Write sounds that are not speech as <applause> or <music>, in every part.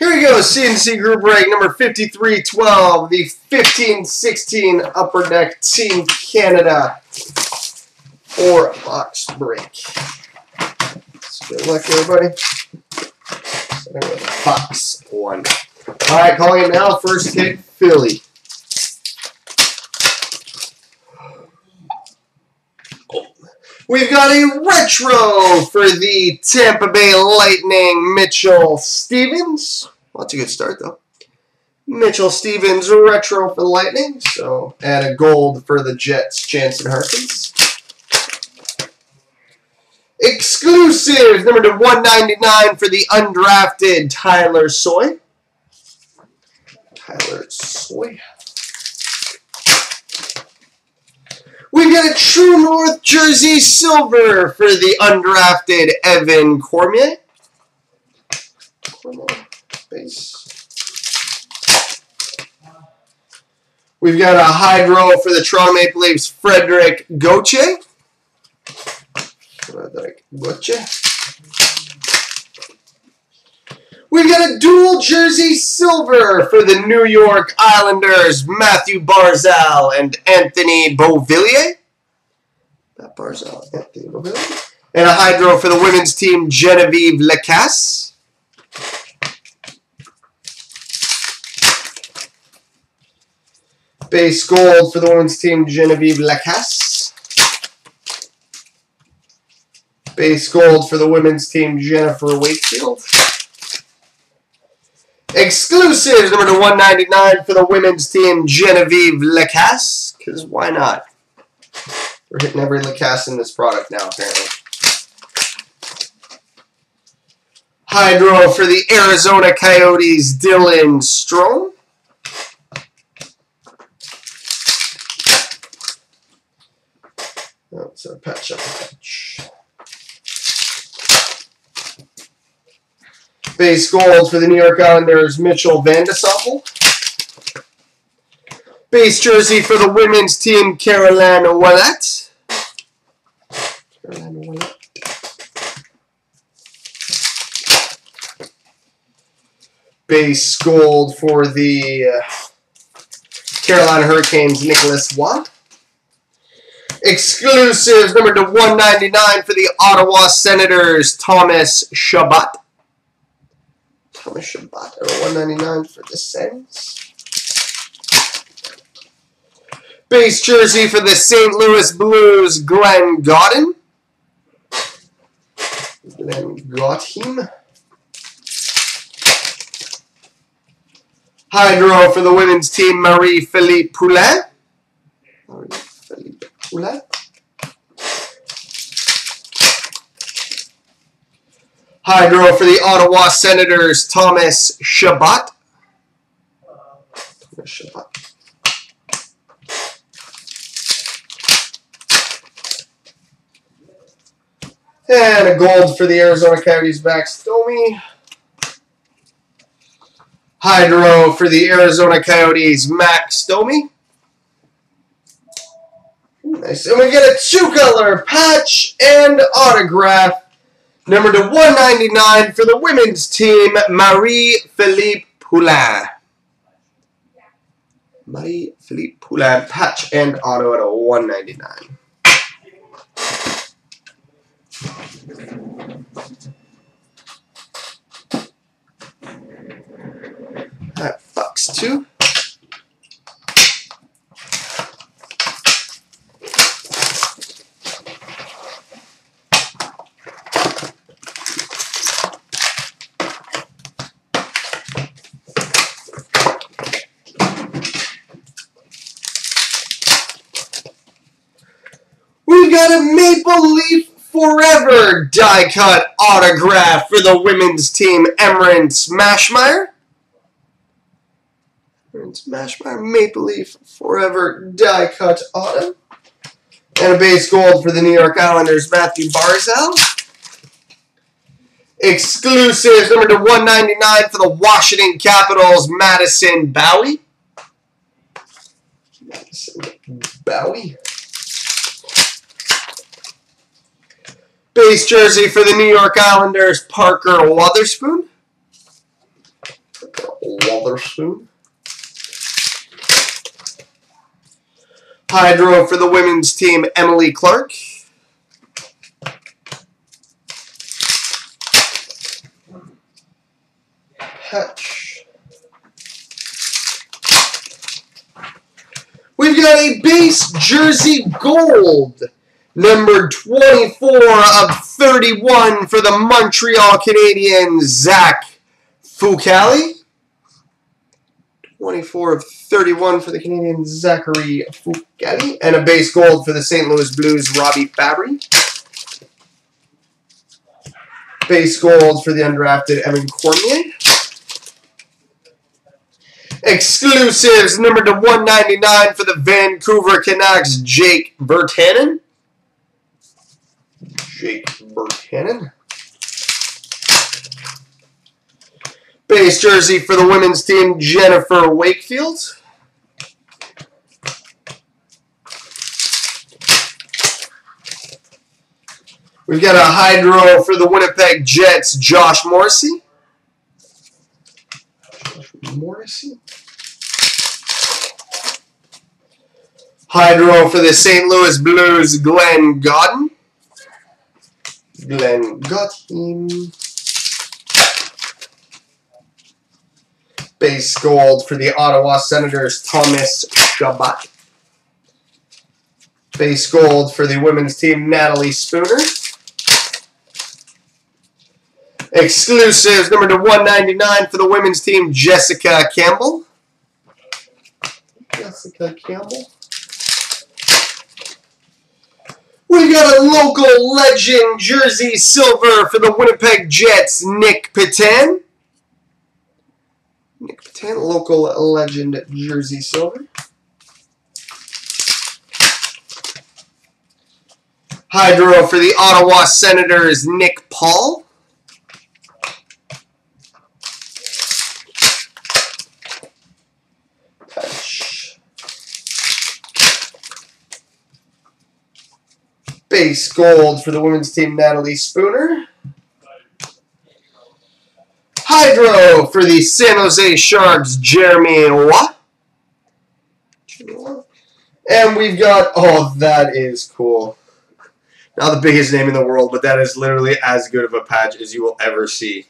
Here we go, CNC Group Break number 5312, the 1516 Upper Deck Team Canada four box break. Good luck, everybody. Box one. All right, calling it now. First hit, Philly. We've got a retro for the Tampa Bay Lightning, Mitchell Stephens. Well, that's a good start, though. Mitchell Stephens retro for the Lightning. So add a gold for the Jets, Jansen Harkins. Exclusive, number to 199 for the undrafted Tyler Soy. Tyler Soy. We got a True North Jersey Silver for the undrafted Evan Cormier. Cormier. We've got a Hydro for the Toronto Maple Leafs, Frederik Gauthier. Frederik Gauthier. We've got a dual jersey silver for the New York Islanders, Mathew Barzal and Anthony Beauvillier. That Barzal, Anthony Beauvillier. And a hydro for the women's team, Genevieve Lacasse. Base gold for the women's team, Genevieve Lacasse. Base gold for the women's team, Jennifer Wakefield. Exclusives, number to 199 for the women's team, Genevieve Lacasse. Because why not? We're hitting every Lacasse in this product now, apparently. Hydro for the Arizona Coyotes, Dylan Strome. Oh, so patch up patch. Base gold for the New York Islanders, Mitchell Vande Sompel. Base jersey for the women's team, Carolina Ouellette. Caroline Ouellette. Base gold for the uh, Carolina Hurricanes, Nicolas Roy. Exclusives, number to 199 for the Ottawa Senators, Thomas Chabot. Thomas Chabot at 199 for the Sens. Base jersey for the St. Louis Blues, Glenn Gawdin. Glenn Gawdin. Hydro for the women's team, Marie-Philip Poulin. Marie-Philip Poulin. Hydro for the Ottawa Senators, Thomas. Thomas Chabot. And a gold for the Arizona Coyotes, Max Domi. Hydro for the Arizona Coyotes, Max Domi. Nice. And we get a two-color patch and autograph Number to 199 for the women's team, Marie-Philip Poulin. Marie-Philip Poulin, patch and auto at a 199. That fucks two. We got a Maple Leaf Forever die cut autograph for the women's team, Emerance Maschmeyer. Emerance Maschmeyer, Maple Leaf Forever die cut auto. And a base gold for the New York Islanders, Mathew Barzal. Exclusives, number to 199 for the Washington Capitals, Madison Bowey. Madison Bowey. Base jersey for the New York Islanders, Parker Wotherspoon. Wotherspoon. Hydro for the women's team, Emily Clark. Patch. We've got a base jersey gold. Number 24 of 31 for the Montreal Canadiens, Zach Fucale. 24 of 31 for the Canadiens, Zachary Fucale. And a base gold for the St. Louis Blues, Robbie Fabbri. Base gold for the undrafted Evan Cormier. Exclusives, number to 199 for the Vancouver Canucks, Jake Virtanen. Jake Virtanen. Base jersey for the women's team, Jennifer Wakefield. We've got a hydro for the Winnipeg Jets, Josh Morrissey. Josh Morrissey. Hydro for the St. Louis Blues, Glenn Gawdin. Glenn Gawdin. Base gold for the Ottawa Senators, Thomas Chabot. Base gold for the women's team, Natalie Spooner. Exclusives, number to 199 for the women's team, Jessica Campbell. Jessica Campbell. We got a local legend jersey silver for the Winnipeg Jets, Nick Petan. Nick Petan, local legend jersey silver. Hydro for the Ottawa Senators, Nick Paul. Gold for the women's team, Natalie Spooner. Hydro for the San Jose Sharks, Jeremy Roy. And we've got, oh, that is cool. Not the biggest name in the world, but that is literally as good of a patch as you will ever see.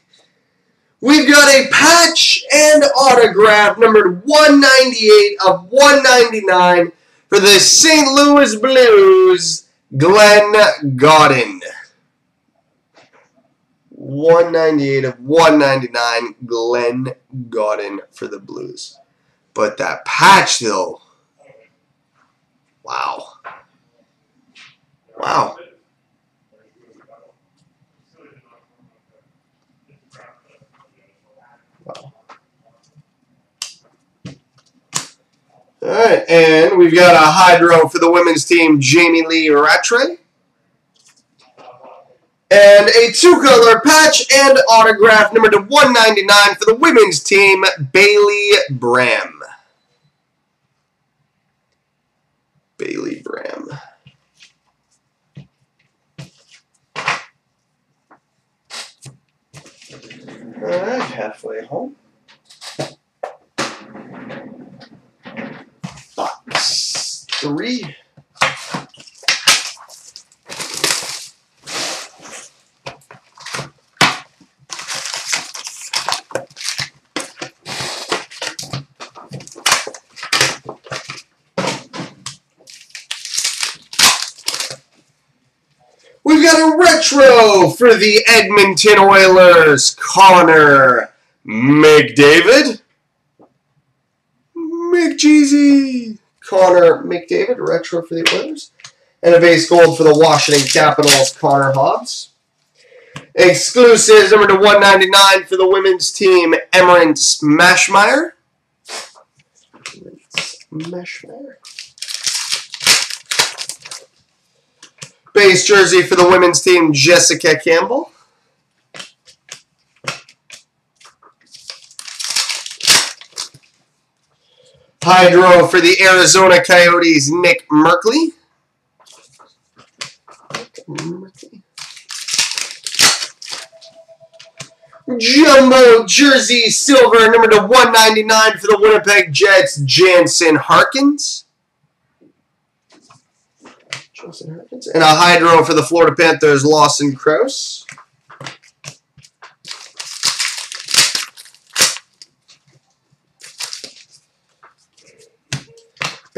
We've got a patch and autograph numbered 198 of 199 for the St. Louis Blues, Glenn Gawdin. 198 of 199, Glenn Gawdin for the Blues. But that patch, though. Wow. Wow. All right, and we've got a hydro for the women's team, Jamie Lee Rattray. And a two-color patch and autograph number to 199 for the women's team, Bailey Bram. Bailey Bram. Alright, halfway home. Three. We've got a retro for the Edmonton Oilers, Connor McDavid. McJeezy. Connor McDavid, retro for the Oilers. And a base gold for the Washington Capitals, Connor Hobbs. Exclusives, number to 199 for the women's team, Emerance Maschmeyer. Maschmeyer. Base jersey for the women's team, Jessica Campbell. Hydro for the Arizona Coyotes, Nick Merkley. Jumbo Jersey Silver, number to 199 for the Winnipeg Jets, Jansen Harkins. Jansen Harkins. And a Hydro for the Florida Panthers, Lawson Crouse.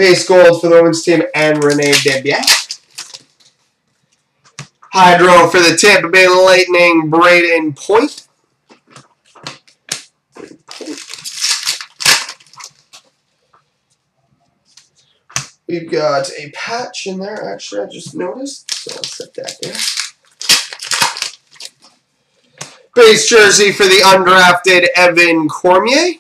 Base gold for the women's team Anne Renee Desbiens. Hydro for the Tampa Bay Lightning, Brayden Point. We've got a patch in there, actually, I just noticed. So I'll set that there. Base jersey for the undrafted Evan Cormier.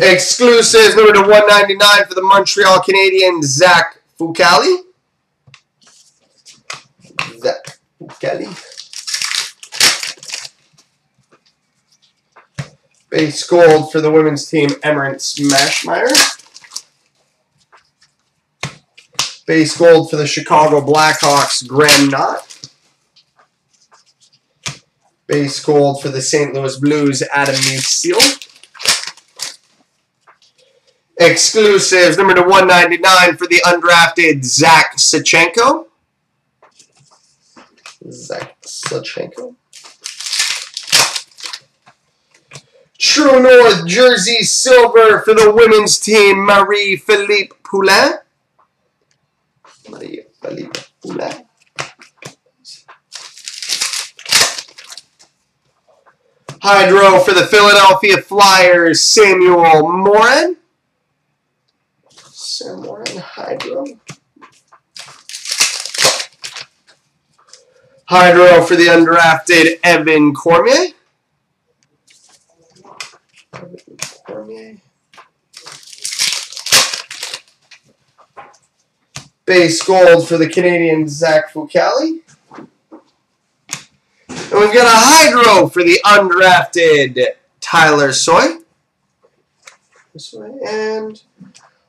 Exclusives, number to 199 for the Montreal Canadiens, Zach Fucale. Zach Fucale. Base gold for the women's team, Emerance Maschmeyer. Base gold for the Chicago Blackhawks, Graham Knott. Base gold for the St. Louis Blues, Adam Musil. Exclusives, number to 199 for the undrafted Zach Sawchenko. Zach Sawchenko. True North Jersey Silver for the women's team, Marie-Philip Poulin. Marie-Philip Poulin. Hydro for the Philadelphia Flyers, Samuel Morin. Sam Morin, Hydro. Hydro for the undrafted Evan Cormier. Cormier. Base gold for the Canadian Zach Fucale. And we've got a Hydro for the undrafted Tyler Soy. This way, and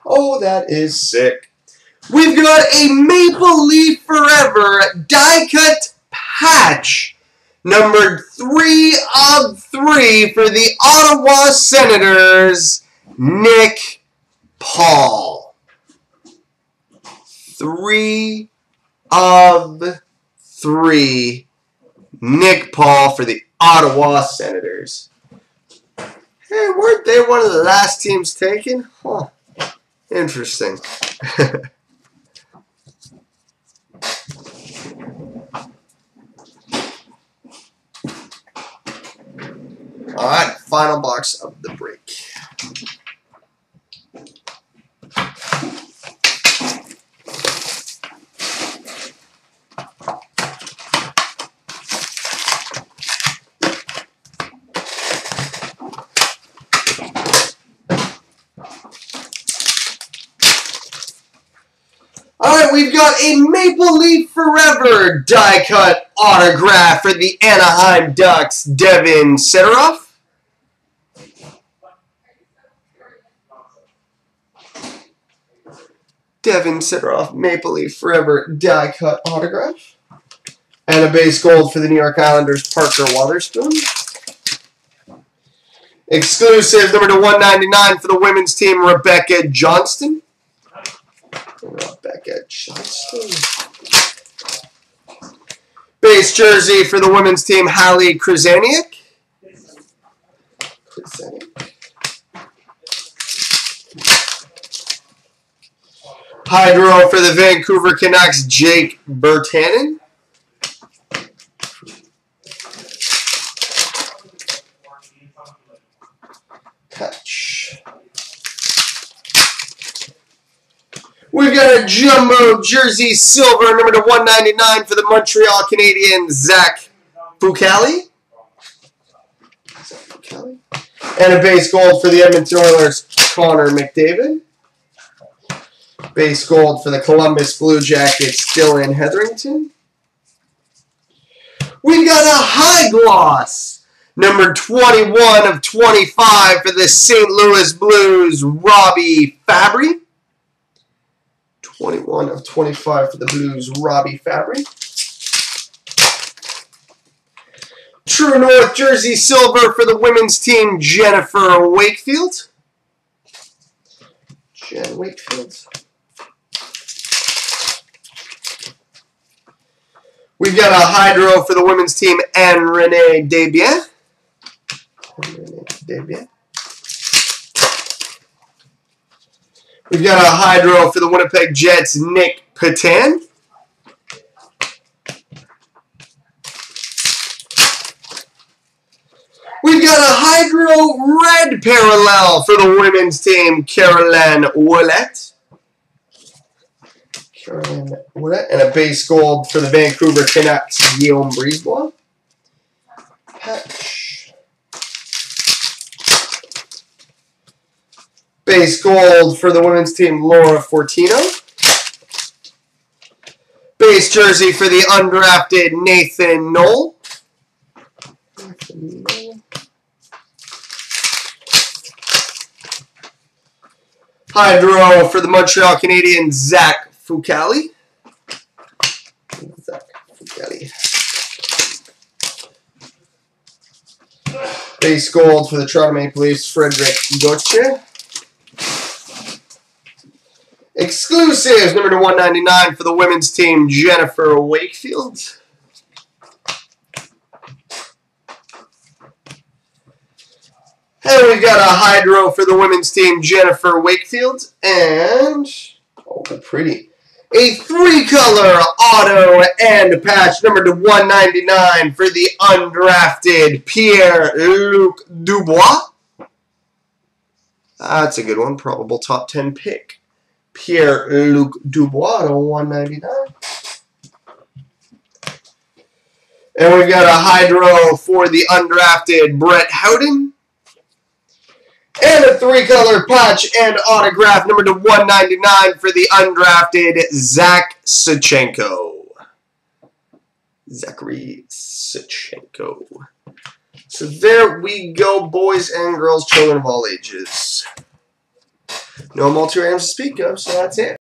oh, that is sick. We've got a Maple Leaf Forever die cut patch number three of three for the Ottawa Senators, Nick Paul. Three of three, Nick Paul for the Ottawa Senators. Hey, weren't they one of the last teams taken? Huh. Interesting. <laughs> All right, final box of the break. All right, we've got a Maple Leaf Forever die cut autograph for the Anaheim Ducks, Deven Sideroff. Deven Sideroff, Maple Leaf Forever die cut autograph. And a base gold for the New York Islanders, Parker Wotherspoon. Exclusive number to 199 for the women's team, Rebecca Johnston. Rebecca Johnston. Base jersey for the women's team, Halli Krzyzaniak. Hydro for the Vancouver Canucks, Jake Virtanen. Touch. We've got a jumbo jersey silver, number to 199 for the Montreal Canadiens, Zach Fucale. And a base gold for the Edmonton Oilers, Connor McDavid. Base gold for the Columbus Blue Jackets, Dylan Hetherington. We got a high gloss, number 21 of 25 for the St. Louis Blues, Robbie Fabbri. 21 of 25 for the Blues, Robbie Fabbri. True North Jersey Silver for the women's team, Jennifer Wakefield. Jen Wakefield. We've got a Hydro for the women's team, Anne Renee Desbiens. Desbiens. We've got a Hydro for the Winnipeg Jets, Nick Petan. We've got a Hydro Red Parallel for the women's team, Caroline Ouellette. Caroline Ouellette. And a base gold for the Vancouver Canucks, Guillaume Brisebois. Patch. Base gold for the women's team, Laura Fortino. Base jersey for the undrafted Nathan Noel. Hydro for the Montreal Canadiens, Zach Fucale. Zach Fucale. Base gold for the Toronto Maple Leafs, Frederik Gauthier. Exclusives, number to 199 for the women's team, Jennifer Wakefield. And we've got a Hydro for the women's team, Jennifer Wakefield. And, oh, pretty. A three-color auto and patch, number to 199 for the undrafted Pierre-Luc Dubois. That's a good one. Probable top 10 pick. Pierre-Luc Dubois to 199. And we've got a Hydro for the undrafted Brett Howden. And a three-color patch and autograph number to 199 for the undrafted Zach Sawchenko. Zachary Sawchenko. So there we go, boys and girls, children of all ages. No multi-rams to speak of, so that's it.